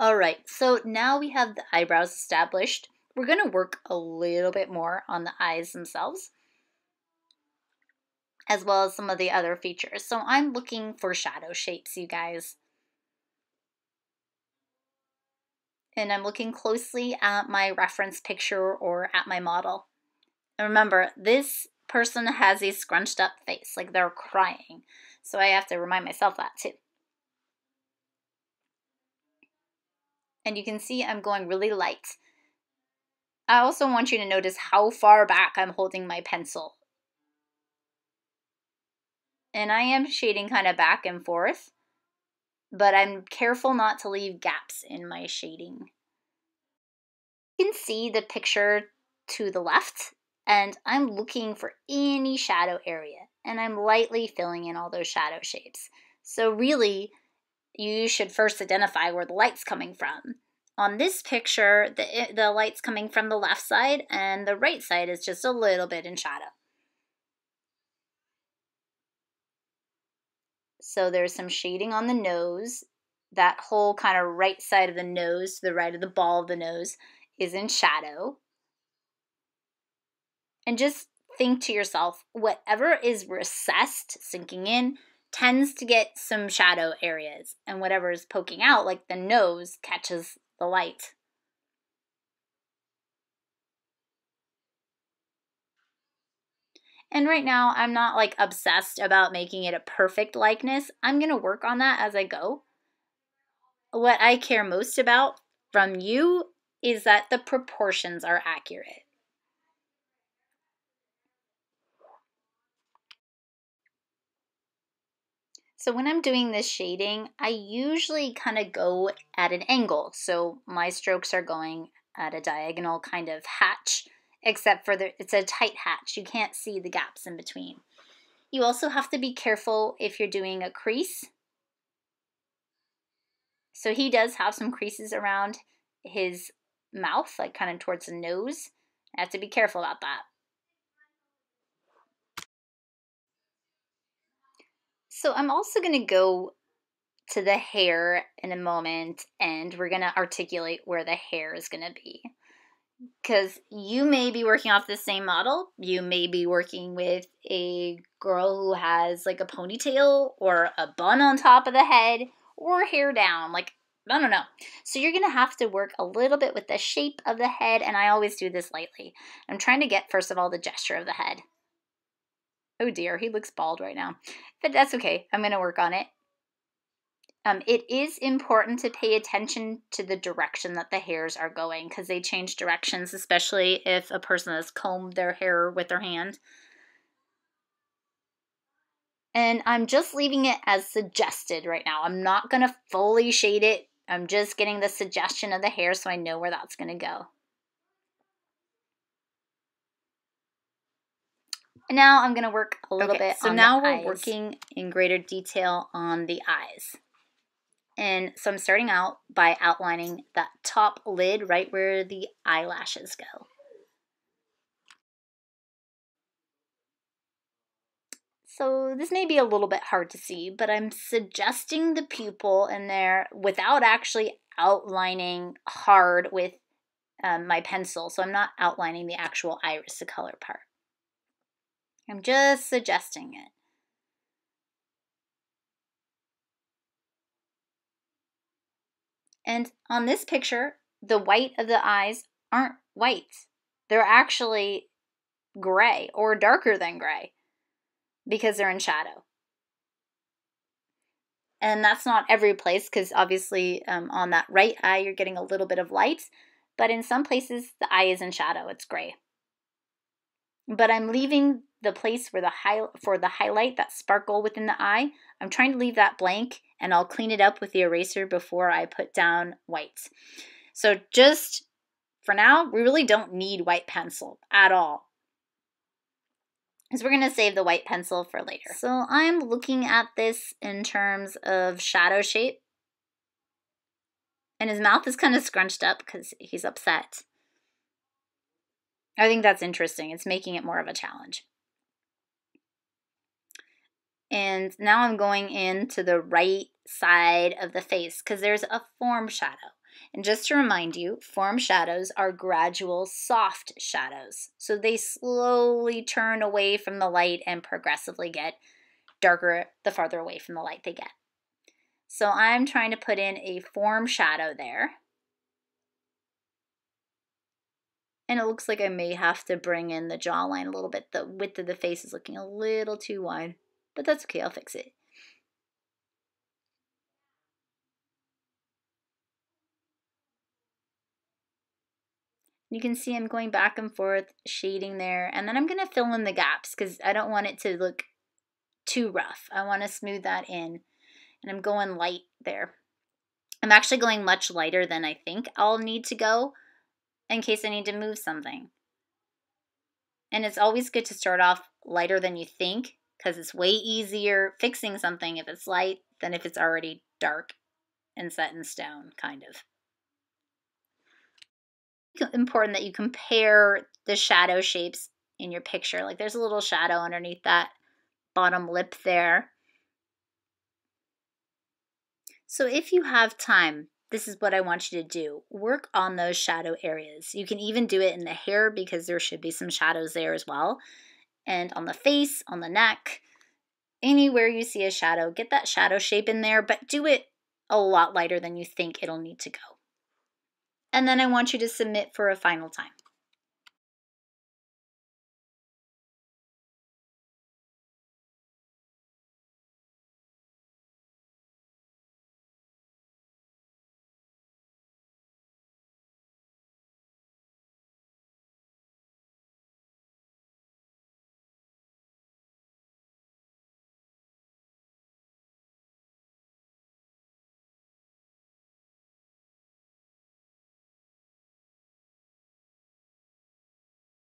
All right, so now we have the eyebrows established. We're going to work a little bit more on the eyes themselves, as well as some of the other features. So I'm looking for shadow shapes, you guys. And I'm looking closely at my reference picture or at my model. And remember, this person has a scrunched up face, like they're crying. So I have to remind myself that too. And you can see I'm going really light. I also want you to notice how far back I'm holding my pencil. And I am shading kind of back and forth, but I'm careful not to leave gaps in my shading. You can see the picture to the left and I'm looking for any shadow area and I'm lightly filling in all those shadow shapes. So really, you should first identify where the light's coming from. On this picture, the, the light's coming from the left side and the right side is just a little bit in shadow. So there's some shading on the nose. That whole kind of right side of the nose, the right of the ball of the nose, is in shadow and just think to yourself whatever is recessed, sinking in, tends to get some shadow areas, and whatever is poking out, like the nose, catches the light. And right now, I'm not like obsessed about making it a perfect likeness. I'm going to work on that as I go. What I care most about from you is that the proportions are accurate. So when I'm doing this shading, I usually kind of go at an angle. So my strokes are going at a diagonal kind of hatch, except for the, it's a tight hatch. You can't see the gaps in between. You also have to be careful if you're doing a crease. So he does have some creases around his mouth, like kind of towards the nose. I have to be careful about that. So I'm also going to go to the hair in a moment and we're going to articulate where the hair is going to be. Because you may be working off the same model. You may be working with a girl who has like a ponytail or a bun on top of the head or hair down. Like, I don't know. So you're going to have to work a little bit with the shape of the head. And I always do this lightly. I'm trying to get, first of all, the gesture of the head. Oh dear, he looks bald right now. But that's okay. I'm going to work on it. Um, it is important to pay attention to the direction that the hairs are going because they change directions, especially if a person has combed their hair with their hand. And I'm just leaving it as suggested right now. I'm not going to fully shade it. I'm just getting the suggestion of the hair so I know where that's going to go. And now I'm going to work a little okay, bit so now we're eyes. working in greater detail on the eyes. And so I'm starting out by outlining that top lid right where the eyelashes go. So this may be a little bit hard to see, but I'm suggesting the pupil in there without actually outlining hard with um, my pencil. So I'm not outlining the actual iris, the color part. I'm just suggesting it. And on this picture, the white of the eyes aren't white. They're actually gray or darker than gray because they're in shadow. And that's not every place because obviously um, on that right eye you're getting a little bit of light, but in some places the eye is in shadow, it's gray. But I'm leaving the place where the high for the highlight that sparkle within the eye. I'm trying to leave that blank and i'll clean it up with the eraser before i put down whites so just for now we really don't need white pencil at all. Because we're going to save the white pencil for later. So i'm looking at this in terms of shadow shape. And his mouth is kind of scrunched up because he's upset. I think that's interesting. It's making it more of a challenge. And now I'm going into the right side of the face because there's a form shadow. And just to remind you, form shadows are gradual, soft shadows. So they slowly turn away from the light and progressively get darker the farther away from the light they get. So I'm trying to put in a form shadow there. And it looks like I may have to bring in the jawline a little bit. The width of the face is looking a little too wide, but that's okay, I'll fix it. You can see I'm going back and forth, shading there, and then I'm going to fill in the gaps because I don't want it to look too rough. I want to smooth that in, and I'm going light there. I'm actually going much lighter than I think I'll need to go in case I need to move something. And it's always good to start off lighter than you think because it's way easier fixing something if it's light than if it's already dark and set in stone, kind of important that you compare the shadow shapes in your picture. Like there's a little shadow underneath that bottom lip there. So if you have time, this is what I want you to do. Work on those shadow areas. You can even do it in the hair because there should be some shadows there as well. And on the face, on the neck, anywhere you see a shadow, get that shadow shape in there, but do it a lot lighter than you think it'll need to go and then I want you to submit for a final time.